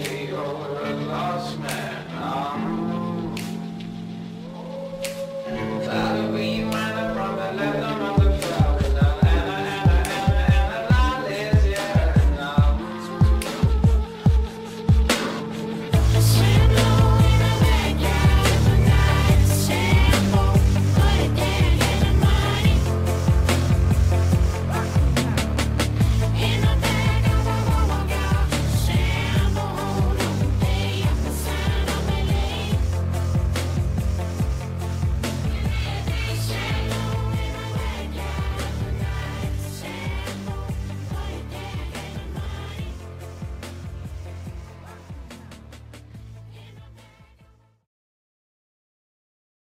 you're a lost man.